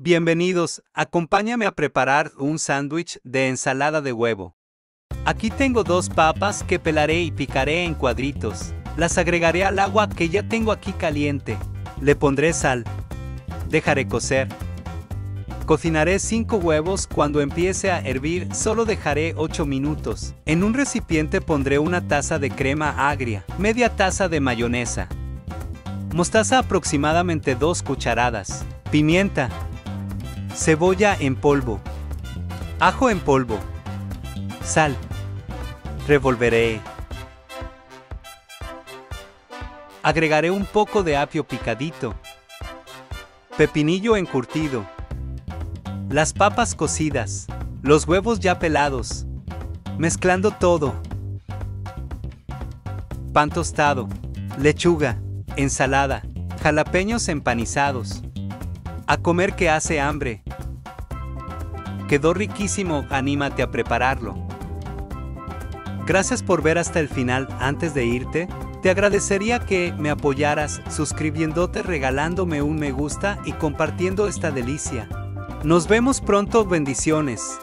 Bienvenidos, acompáñame a preparar un sándwich de ensalada de huevo. Aquí tengo dos papas que pelaré y picaré en cuadritos. Las agregaré al agua que ya tengo aquí caliente. Le pondré sal. Dejaré cocer. Cocinaré 5 huevos cuando empiece a hervir, solo dejaré 8 minutos. En un recipiente pondré una taza de crema agria, media taza de mayonesa, mostaza aproximadamente 2 cucharadas, pimienta, cebolla en polvo, ajo en polvo, sal. Revolveré. Agregaré un poco de apio picadito, pepinillo encurtido, las papas cocidas, los huevos ya pelados, mezclando todo. Pan tostado, lechuga, ensalada, jalapeños empanizados. A comer que hace hambre. Quedó riquísimo, anímate a prepararlo. Gracias por ver hasta el final. Antes de irte, te agradecería que me apoyaras suscribiéndote, regalándome un me gusta y compartiendo esta delicia. Nos vemos pronto, bendiciones.